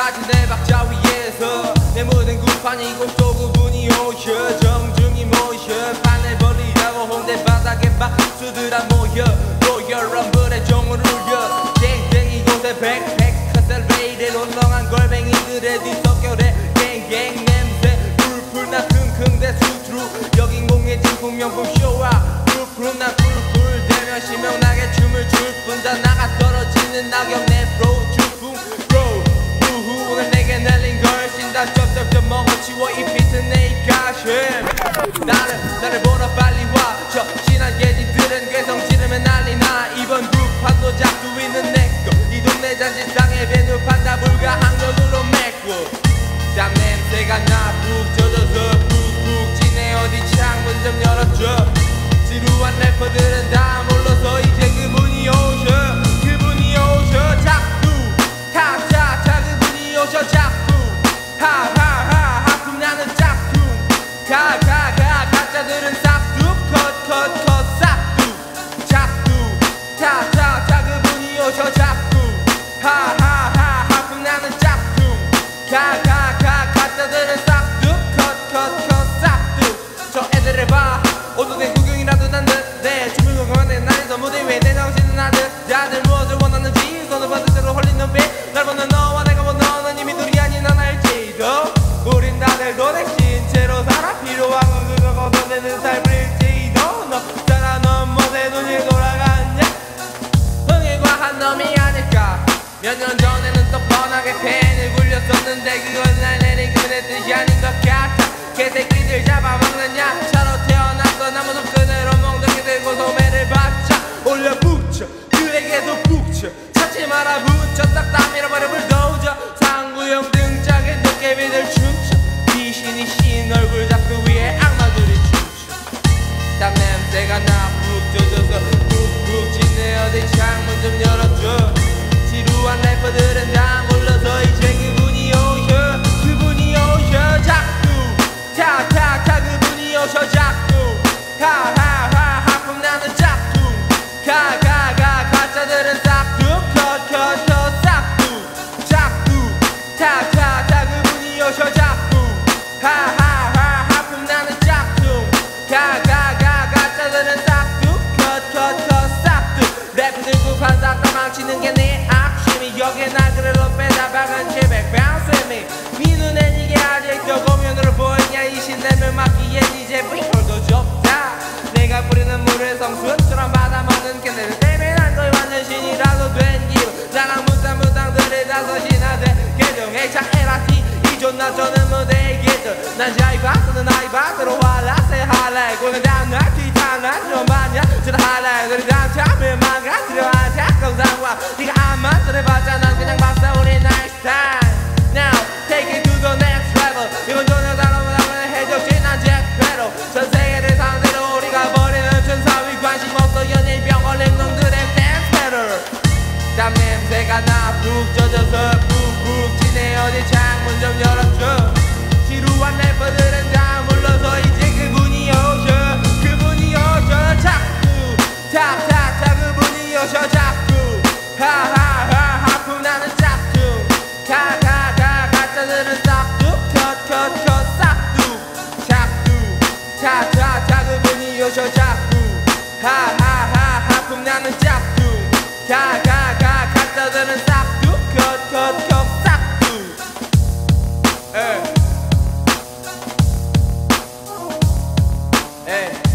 사진 내 박자 위에서 내 모든 구판이 곳도 구분이 오셔. 정중히 모셔. 판을 벌리라고 홍대 바닥에 박수들아 모여. 로열한 불에 종을 울려. 땡땡 이곳에 백팩 카셀레이드 롤렁한 걸뱅이들의 뒤섞여래. 갱갱 냄새. 풀풀 나 킁킁대 수트루. 여긴 공예진 공명품 쇼와 쩝쩝쩝 먹어치워 이 비트 내 가심. 나를 나를 보러 빨리 와저 진한 예지들은 괴성 지르면 난리 나. 이번 북판도 작두 있는 내꺼 이 동네 잔치상에 베누 판다. 불가 학력으로 메꿔 땀 냄새가 나푹 젖 굴렸었는데 그건 망치는 게 내 악심이. 여기에 나 그래로 빼다 박은 700 bounce 미 눈엔 이게 아직도 고면으로 보이냐. 이 신내면 막기엔 이제 비홀도 좁다. 내가 뿌리는 물을 성수처럼 받아먹는 걔네들 때문에 난 거의 완전 신이라도 된 기분 나랑 무당무당들이 다섯 신화돼 개정의 장애라티. 이 존나 저는 무대의 기들 난 자이바 너는 아이바 들어와라 say hi 고는 다음 날 뒤타나 좀 봤냐. 저는 하이라이 너희 다음 참을 망가 들어 감상과 네가 안만 들어봤자 난 그냥 봤어 우리 nice time. Now take it to the next level. 이건 전혀 다른 문화를 해줬지 난 잭페로 전 세계를 상대로 우리가 버리는 천사위 관심 없어 연예인 병 걸린 놈들의 dance better 땀 냄새가 나 푹 젖어서 푹푹 지네 어디 창문 좀 열어줘. 지루한 래퍼들은 다 물러서 이제 Hey!